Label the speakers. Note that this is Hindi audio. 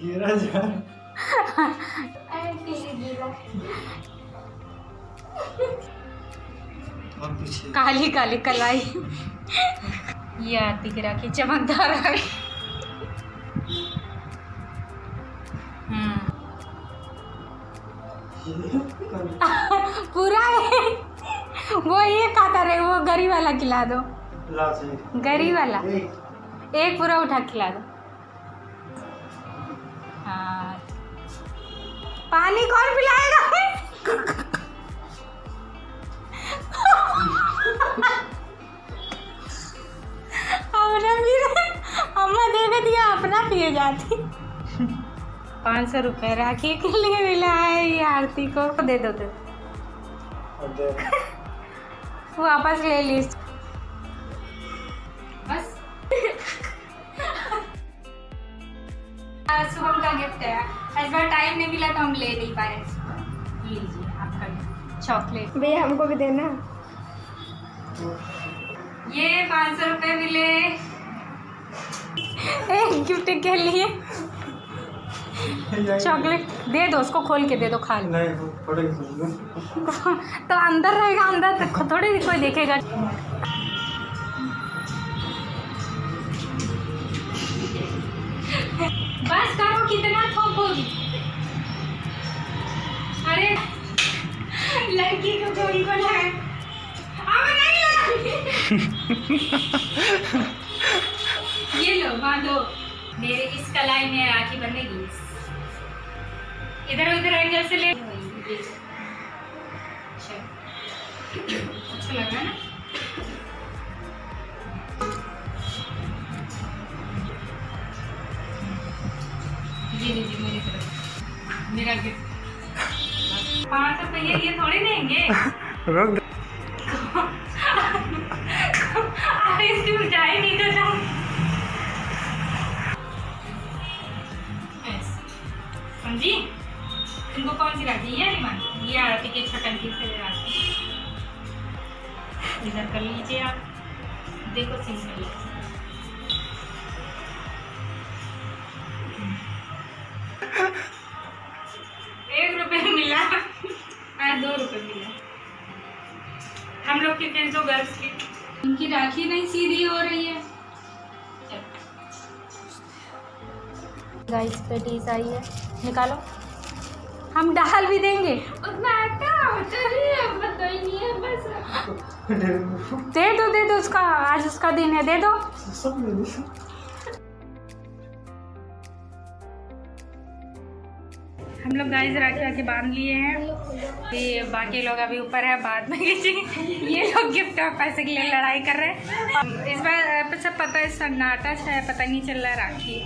Speaker 1: गिरा जा।
Speaker 2: काली काली कलाई। ये आरती की चमकदार हम्म। पूरा है। वो ये खाता रहे वो गरी वाला खिला दो। गरी वाला? एक। पूरा उठा खिला दो। हाँ। पानी कौन पिलाएगा? अपना पी रहे अम्मा देखे दिया अपना पिए जाती। पाँच सौ रुपये राखी के लिए मिला है ये आरती को। दे दो दे वापस ले ली। शुभम का गिफ्ट है। इस बार टाइम नहीं मिला तो हम ले नहीं पाए। लीजिए आपका चॉकलेट।
Speaker 3: भैया हमको भी देना।
Speaker 2: ये पाँच सौ रुपये मिले। गिफ्ट के लिए। चॉकलेट दे दो उसको खोल के दे दो खा लो।
Speaker 1: नहीं वो
Speaker 2: तो अंदर रहेगा अंदर। थोड़ी कोई देखेगा। बस करो, कितना थोपोगी अरे, लड़की को कोई को लगा अब नहीं लगाऊँगी। ये लो, बांधो। मेरे इस कलाई में राखी बनेगी। इधर उधर एंगल से ले। ये मेरा गिफ्ट पाँच रुपये ये थोड़ी देंगे
Speaker 1: रोक
Speaker 2: अरे इसकी ऊंचाई नहीं तो जाऊँ समझी तुमको कौन सी राखी ये वाली मान ये आरती के छटंकी से राखी इधर कर लीजिए आप देखो सिंपल आज दो रुपये मिला। हम लोग की फ्रेंड्स दो गर्ल्स की। इनकी राखी नहीं सीधी हो रही है। गाइस पेटीज आई है। निकालो। हम डाल भी देंगे। उतना आटा चलिए बताइए है बस। दे दो दे दो उसका। आज उसका दिन है। दे दो।
Speaker 1: सब ले ली
Speaker 2: हम लोग गाइस राखी आके बाँध लिए हैं। ये बाकी लोग अभी ऊपर है, बाद में ये लोग गिफ्ट और पैसे के लिए लड़ाई कर रहे हैं। इस बार सब पता है, सन्नाटा है पता नहीं चल रहा राखी।